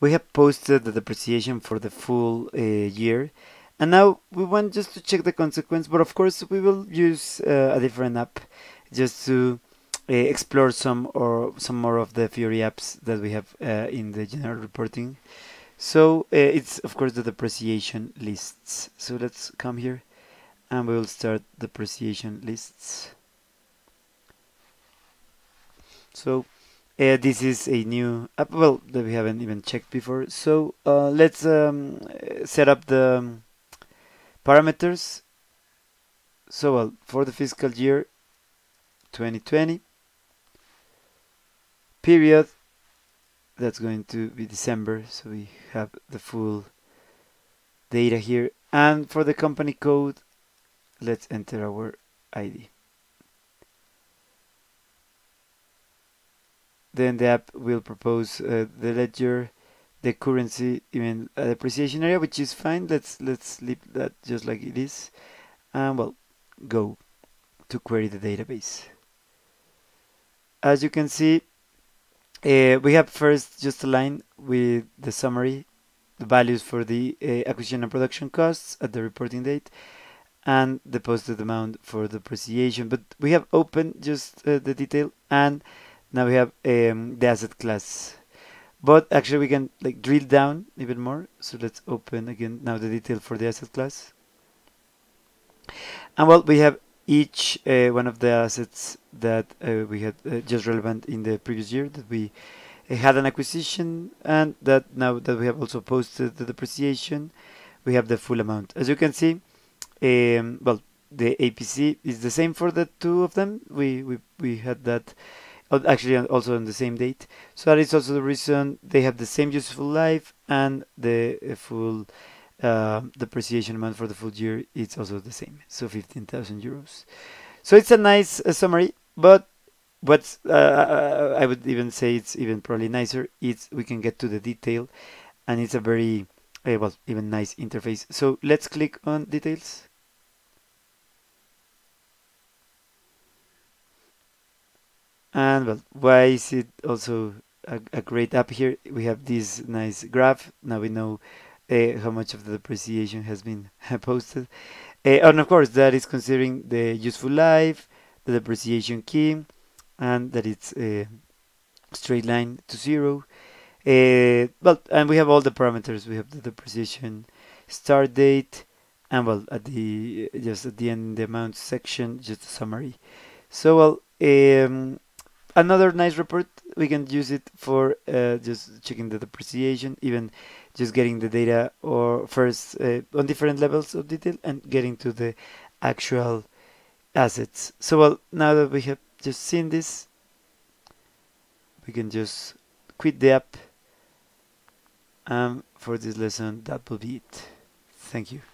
we have posted the depreciation for the full uh, year. And now we want just to check the consequence but of course we will use uh, a different app just to uh, explore some or some more of the Fiori apps that we have uh, in the general reporting. So uh, it's of course the depreciation lists. So let's come here and we will start depreciation lists. So uh, this is a new app, well, that we haven't even checked before. So uh, let's um, set up the um, parameters. So well, for the fiscal year 2020 period, that's going to be December. So we have the full data here. And for the company code, let's enter our ID. Then the app will propose uh, the ledger, the currency, even a depreciation area, which is fine. Let's let's leave that just like it is, and well, go to query the database. As you can see, uh, we have first just a line with the summary, the values for the uh, acquisition and production costs at the reporting date, and the posted amount for the depreciation. But we have opened just uh, the detail and now we have um, the asset class. But actually we can like drill down even more. So let's open again now the detail for the asset class. And well we have each uh, one of the assets that uh, we had uh, just relevant in the previous year that we uh, had an acquisition and that now that we have also posted the depreciation we have the full amount. As you can see um, well the APC is the same for the two of them. We we, we had that actually also on the same date. So that is also the reason they have the same useful life and the uh, full uh, depreciation amount for the full year is also the same. So 15,000 euros. So it's a nice uh, summary, but what uh, uh, I would even say it's even probably nicer. It's we can get to the detail, and it's a very uh, well even nice interface. So let's click on details. And well, why is it also a, a, great app here? We have this nice graph. Now we know uh, how much of the depreciation has been posted. Uh, and of course, that is considering the useful life, the depreciation key, and that it's a straight line to zero. Uh, well, and we have all the parameters. We have the depreciation start date, and well, at the just at the end, the amount section, just a summary. So well, um, another nice report we can use it for uh, just checking the depreciation even just getting the data or first uh, on different levels of detail and getting to the actual assets. So well now that we have just seen this we can just quit the app um, for this lesson. That will be it. Thank you